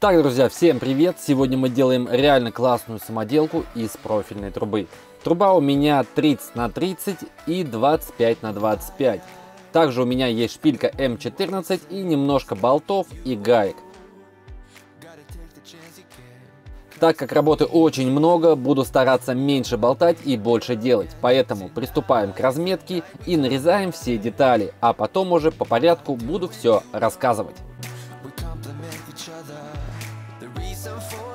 Так, друзья, всем привет! Сегодня мы делаем реально классную самоделку из профильной трубы. Труба у меня 30 на 30 и 25 на 25. Также у меня есть шпилька М14 и немножко болтов и гаек. Так как работы очень много, буду стараться меньше болтать и больше делать. Поэтому приступаем к разметке и нарезаем все детали, а потом уже по порядку буду все рассказывать. unfold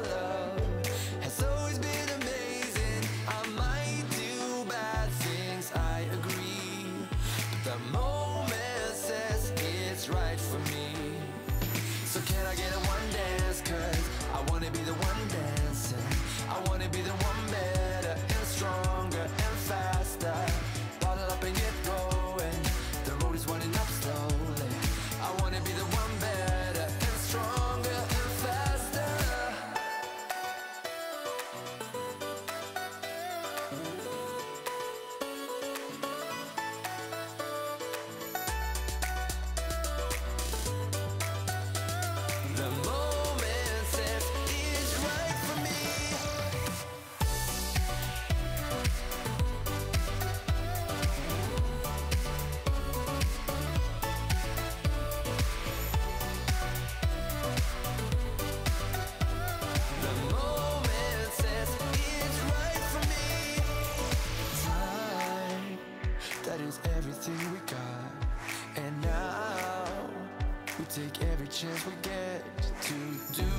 chance we get to do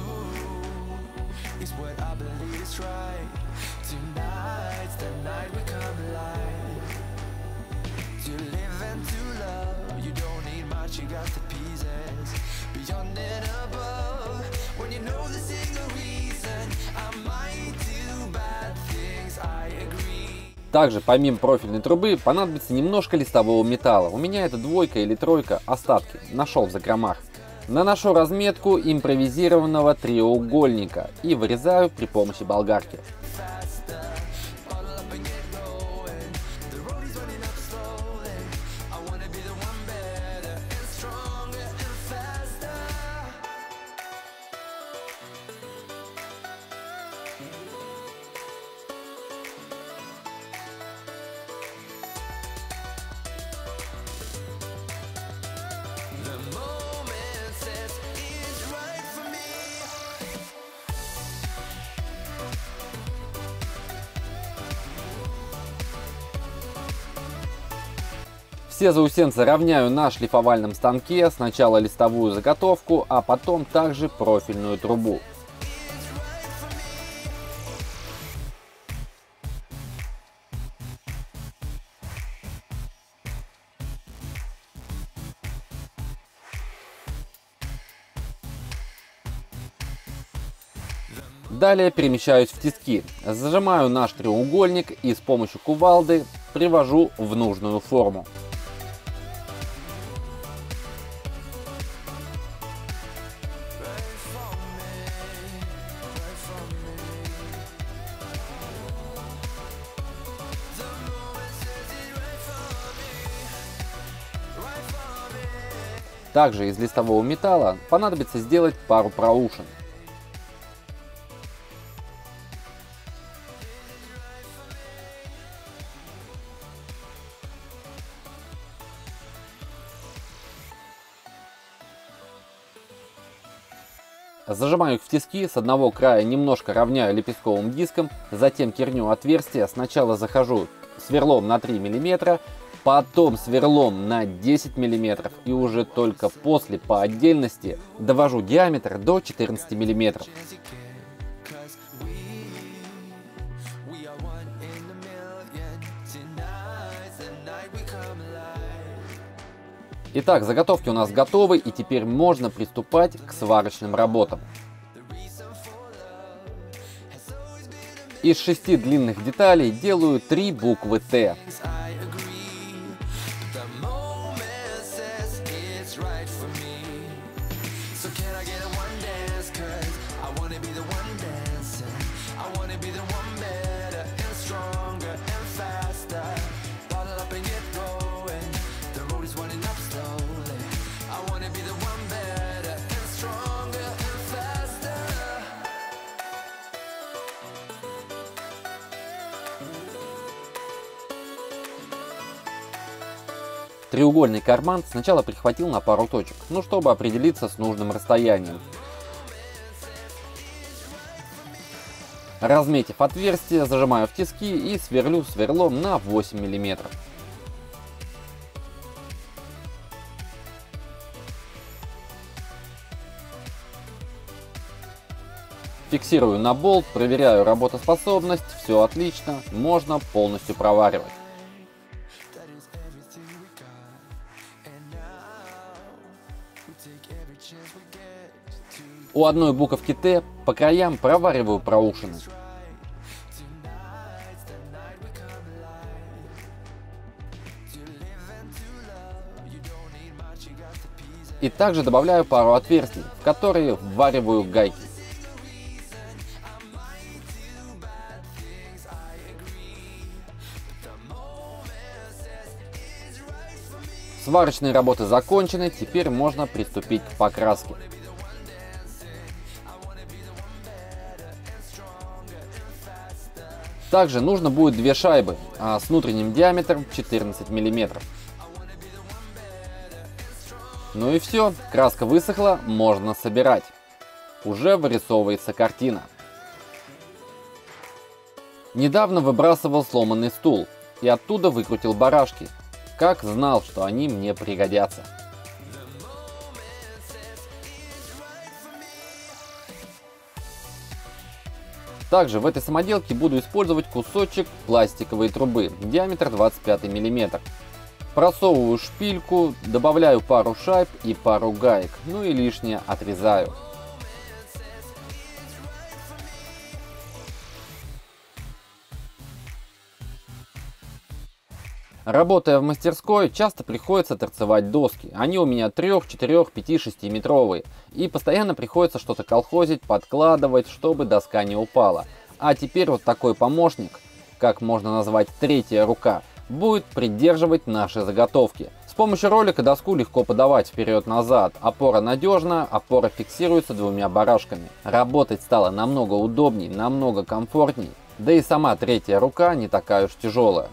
is what I believe is right. Tonight's the night we come alive. To live and to love, you don't need much, you got the pieces. Beyond and above, when you know the single reason I might do bad things, I agree. Также помимо профильной трубы понадобится немножко листового металла. У меня это двойка или тройка остатки, нашел в закромах. Наношу разметку импровизированного треугольника и вырезаю при помощи болгарки. Все заусенцы равняю на шлифовальном станке, сначала листовую заготовку, а потом также профильную трубу. Далее перемещаюсь в тиски. Зажимаю наш треугольник и с помощью кувалды привожу в нужную форму. Также из листового металла понадобится сделать пару проушин. Зажимаю их в тиски, с одного края немножко равняю лепестковым диском, затем керню отверстие, сначала захожу сверлом на 3 мм, потом сверлом на 10 мм и уже только после по отдельности довожу диаметр до 14 мм. Итак, заготовки у нас готовы и теперь можно приступать к сварочным работам. Из шести длинных деталей делаю три буквы Т. треугольный карман сначала прихватил на пару точек, ну чтобы определиться с нужным расстоянием. Разметив отверстие, зажимаю в тиски и сверлю сверлом на 8 мм. Фиксирую на болт, проверяю работоспособность, все отлично, можно полностью проваривать. У одной буковки Т по краям провариваю проушины. И также добавляю пару отверстий, в которые ввариваю гайки. Сварочные работы закончены, теперь можно приступить к покраске. Также нужно будет две шайбы а, с внутренним диаметром 14 мм. Ну и все, краска высохла, можно собирать. Уже вырисовывается картина. Недавно выбрасывал сломанный стул и оттуда выкрутил барашки. Как знал, что они мне пригодятся. Также в этой самоделке буду использовать кусочек пластиковой трубы, диаметр 25 мм. Просовываю шпильку, добавляю пару шайб и пару гаек, ну и лишнее отрезаю. Работая в мастерской, часто приходится торцевать доски. Они у меня 3, 4, 5, 6 метровые. И постоянно приходится что-то колхозить, подкладывать, чтобы доска не упала. А теперь вот такой помощник, как можно назвать третья рука, будет придерживать наши заготовки. С помощью ролика доску легко подавать вперед-назад. Опора надежна, опора фиксируется двумя барашками. Работать стало намного удобней, намного комфортней. Да и сама третья рука не такая уж тяжелая.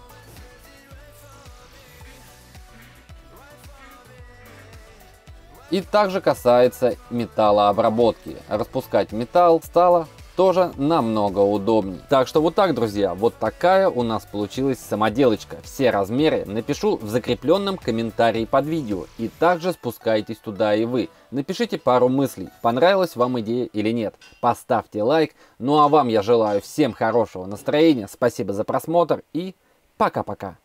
И также касается металлообработки. Распускать металл стало тоже намного удобнее. Так что вот так, друзья, вот такая у нас получилась самоделочка. Все размеры напишу в закрепленном комментарии под видео. И также спускайтесь туда и вы. Напишите пару мыслей, понравилась вам идея или нет. Поставьте лайк. Ну а вам я желаю всем хорошего настроения. Спасибо за просмотр и пока-пока.